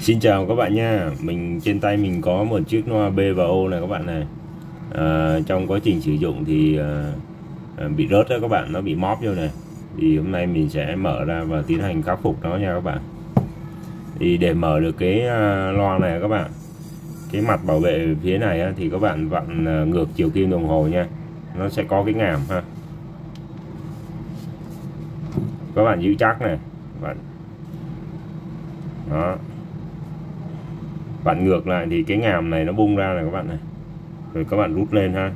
Xin chào các bạn nha. Mình trên tay mình có một chiếc loa B và O này các bạn này. À, Trong quá trình sử dụng thì à, à, bị rớt đó các bạn Nó bị móp vô này. Thì hôm nay mình sẽ mở ra và tiến hành khắc phục nó nha các bạn. Thì để mở được cái à, loa này các bạn Cái mặt bảo vệ phía này á, thì các bạn vặn à, ngược chiều kim đồng hồ nha. Nó sẽ có cái ngàm ha. Các bạn giữ chắc này bạn. Đó bạn ngược lại thì cái ngàm này nó bung ra này các bạn này. Rồi các bạn rút lên ha.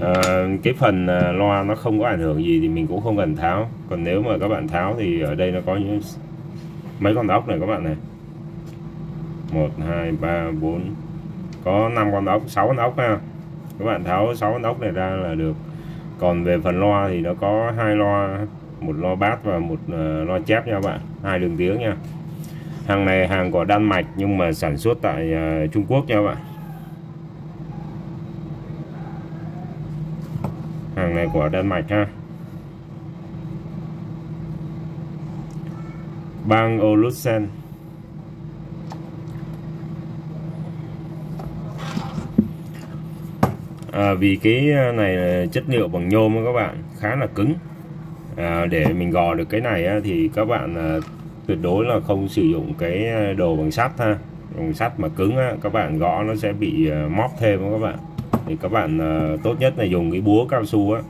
À, cái phần à, loa nó không có ảnh hưởng gì thì mình cũng không cần tháo. Còn nếu mà các bạn tháo thì ở đây nó có những mấy con ốc này các bạn này. Một hai ba bốn. Có 5 con ốc 6 con ốc ha. Các bạn tháo 6 con ốc này ra là được. Còn về phần loa thì nó có hai loa một loa bát và một à, loa chép nha các bạn. Hai đường tiếng nha hàng này hàng của Đan Mạch nhưng mà sản xuất tại uh, Trung Quốc nha các bạn. Hàng này của Đan Mạch ha. Bang Olufsen. À, vì cái ờ, này là chất liệu bằng nhôm các bạn khá là cứng. À, để mình gò được cái này á, thì các bạn ờ, tuyệt đối là không sử dụng cái ờ, đồ bằng sắt ha. Bằng sắt mà cứng á, các bạn gõ nó sẽ bị móc móp thêm các bạn. Thì các bạn ờ, tốt nhất là dùng cái búa cao su á.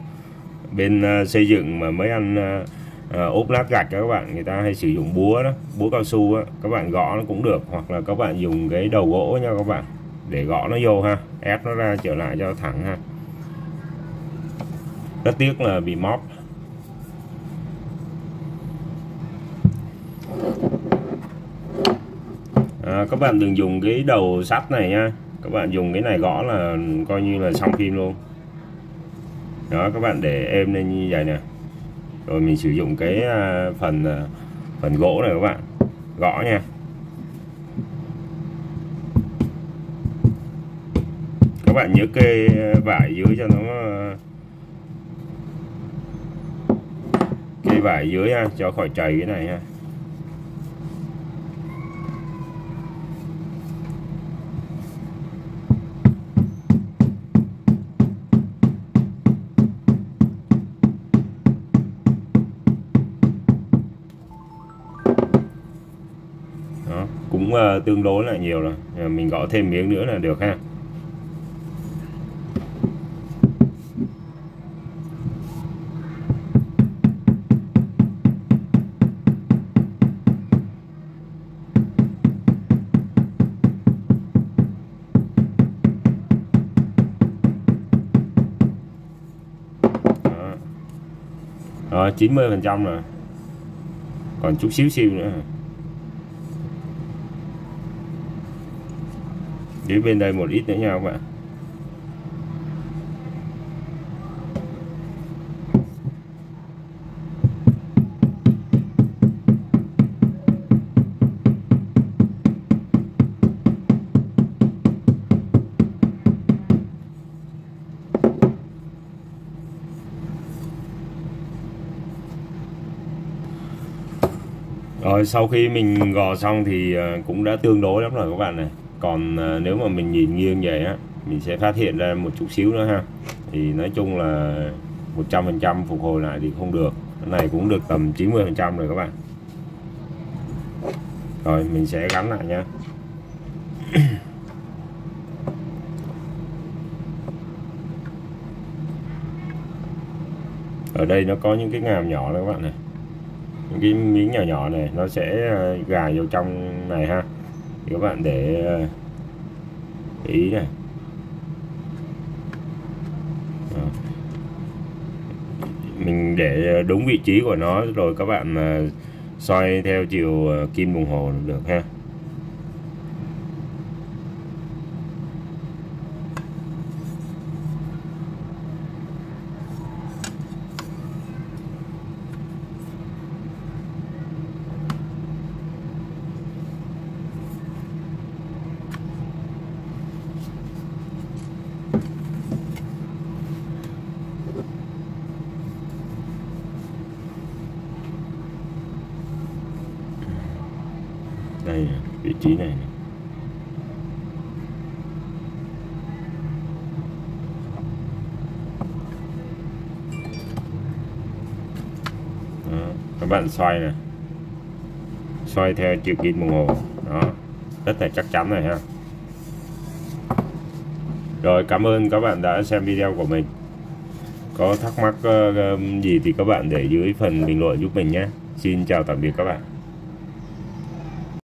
Bên xây dựng mà mấy anh ốp lát gạch các bạn người ta hay sử dụng búa đó búa cao su á. Các bạn gõ nó cũng được hoặc là các bạn dùng cái đầu gỗ nha các bạn để gõ nó vô ha ép nó ra trở lại cho thẳng ha. Rất tiếc là bị móp. À, các bạn đừng dùng cái đầu sắt này nha. Các bạn dùng cái này gõ là coi như là xong phim luôn. Đó các bạn để êm lên như vậy nè. Rồi mình sử dụng cái à, phần à, phần gỗ này các bạn. Gõ nha. Các bạn nhớ kê vải dưới cho nó à, kê vải dưới ha cho khỏi chảy cái này ha. Đó cũng uh, tương đối là nhiều rồi. Ờ, mình gõ thêm miếng nữa là được ha. Đó, 90 phần trăm rồi. Còn chút xíu xíu nữa. Dưới bên đây một ít nữa nha các bạn. Rồi, sau khi mình gò xong thì ờ, cũng đã tương đối lắm rồi các bạn này còn ờ, nếu mà mình nhìn nghiêng vậy á, mình sẽ phát hiện ra một chút xíu nữa ha. Thì nói chung là 100% phục hồi lại thì không được. Cái này cũng được tầm 90% rồi các bạn. Rồi, mình sẽ gắn lại nha. Ở đây nó có những cái ngàm nhỏ đó các bạn này. Những cái miếng nhỏ nhỏ này, nó sẽ ờ, gài vào trong này ha thì các bạn để ờ, ý này. Ờ. Mình để đúng vị trí của nó rồi các bạn ờ, xoay theo chiều kim đồng hồ được ha. Đây vị trí này Đó, các bạn xoay này xoay theo chiều kim đồng hồ. Đó rất là chắc chắn này ha. Rồi cảm ơn các bạn đã xem video của mình. Có thắc mắc ờ, gì thì các bạn để dưới phần bình luận giúp mình nhé. Xin chào tạm biệt các bạn.